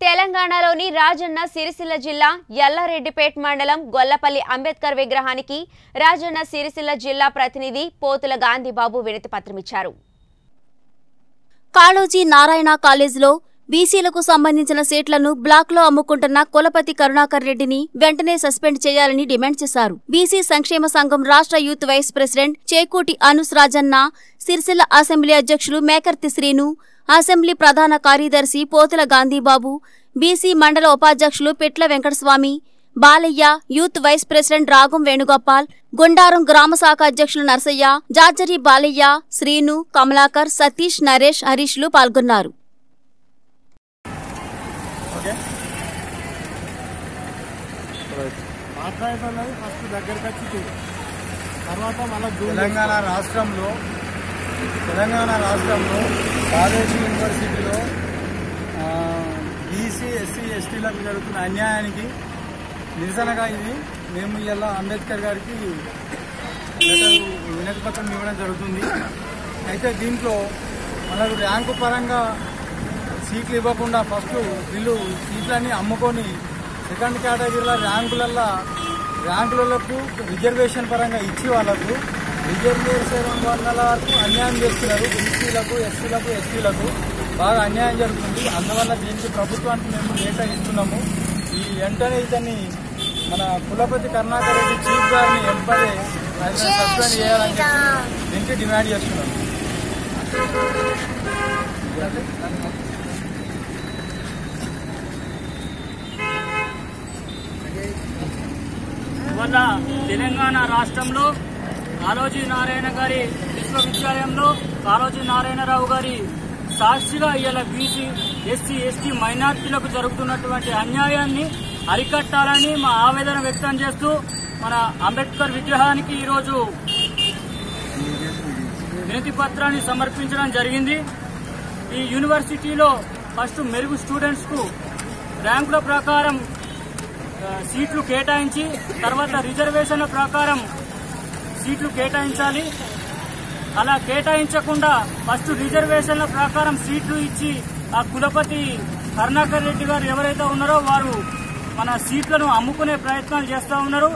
తెలంగాణలోని రాజన్న సిరిసిల్ల జిల్లా ఎల్లారెడ్డిపేట్ మండలం గొల్లపల్లి అంబేద్కర్ విగ్రహానికి రాజన్న సిరిసిల్ల జిల్లా ప్రతినిధి పోతుల గాంధీబాబు వినతి పత్రమిచ్చారు. కాళోజీ నారాయణ కాలేజీలో బీసీలకు సంబంధించిన సీట్లను బ్లాక్లో అమ్ముకుంటున్న కులపతి కరుణాకర్ రెడ్డిని వెంటనే సస్పెండ్ చేయాలని డిమాండ్ చేశారు. బీసీ సంక్షేమ సంఘం రాష్ట్ర యూత్ వైస్ ప్రెసిడెంట్ చేకూటి అనుస్ రాజన్న సిరిసిల్ల అసెంబ్లీ అధ్యక్షులు మేకర్తి శ్రీను అసెంబ్లీ ప్రధాన కార్యదర్శి పోతుల గాంధీబాబు బీసీ మండల ఉపాధ్యక్షులు Petla Venkataswamy Balaiah youth vice president Ragam Venugopal Gundaram గ్రామ శాఖ అధ్యక్షులు నర్సయ్య జాజరి బాలయ్య శ్రీను కమలాకర్ సతీష్ నరేష్ హరీష్లు పాల్గొన్నారు. ఓకే. మాట్లాడేటోళ్ళది ఫస్ట్ దగ్గరికి వచ్చి చూడు. తర్వాత మళ్ళీ తెలంగాణ రాష్ట్రంలో తెలంగాణ రాష్ట్రంలో కాలేజీ యూనివర్సిటీలో బీసీ ఎస్సీ ఎస్టీలకు జరుగుతున్న అన్యాయానికి నిరసనగా ఇది. మేము ఇలా అంబేద్కర్ గారికి లెటర్ వినతి పత్రం ఇవ్వడం జరుగుతుంది. అయితే దీంట్లో మనకు ర్యాంకు పరంగా సీట్లు ఇవ్వకుండా ఫస్ట్ వీళ్ళు సీట్లన్నీ అమ్ముకొని సెకండ్ కేటగిరీల ర్యాంకులల్లో ర్యాంకులకు రిజర్వేషన్ పరంగా ఇచ్చి వాళ్ళకు రిజర్వేషన్ వరకు అన్యాయం చేస్తున్నారు. బీసీలకు ఎస్సీలకు ఎస్టీలకు బాగా అన్యాయం జరుగుతుంది. అందువల్ల దీనికి ప్రభుత్వానికి మేము డేటా ఇస్తున్నాము. ఈ వెంటనే ఇతన్ని మన కులపతి కరుణాకర్ రెడ్డి చీఫ్ గారిని వెంపడే సస్పెండ్ చేయాలని చెప్పి దీనికి డిమాండ్ చేస్తున్నాము తెలంగాణ రాష్ట్రంలో కాళోజీ నారాయణ గారి విశ్వవిద్యాలయంలో కాళోజీ నారాయణరావు గారి సాక్షిగా ఇవాళ బీసీ ఎస్సీ ఎస్టీ మైనార్టీలకు జరుగుతున్నటువంటి అన్యాయాన్ని అరికట్టాలని మా ఆవేదన వ్యక్తం చేస్తూ మన అంబేద్కర్ విగ్రహానికి ఈరోజు వినతి పత్రాన్ని సమర్పించడం జరిగింది. ఈ యూనివర్సిటీలో ఫస్ట్ మెరుగు స్టూడెంట్స్కు ర్యాంకుల ప్రకారం సీట్లు కేటాయించి తర్వాత రిజర్వేషన్ల ప్రకారం సీట్లు కేటాయించాలి. అలా కేటాయించకుండా ఫస్ట్ రిజర్వేషన్ల ప్రకారం సీట్లు ఇచ్చి ఆ కులపతి కరుణాకర్ రెడ్డి గారు ఎవరైతే ఉన్నారో వారు మన సీట్లను అమ్ముకునే ప్రయత్నాలు చేస్తూ ఉన్నారు.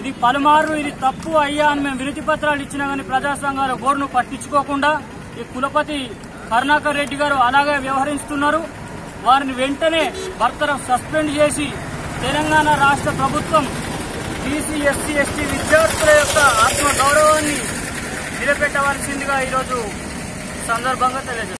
ఇది పలుమార్లు ఇది తప్పు అయ్యా అని మేము వినతి పత్రాలు ఇచ్చినా కానీ ప్రజాసంఘాల గోరును పట్టించుకోకుండా ఈ కులపతి కరుణాకర్ రెడ్డి గారు అలాగే వ్యవహరిస్తున్నారు. వారిని వెంటనే బర్తరఫ్ సస్పెండ్ చేసి తెలంగాణ రాష్ట్ర ప్రభుత్వం బీసీ ఎస్సీ ఎస్టీ విద్యార్థుల యొక్క ఈరోజు సందర్భంగా తెలియజేస్తాను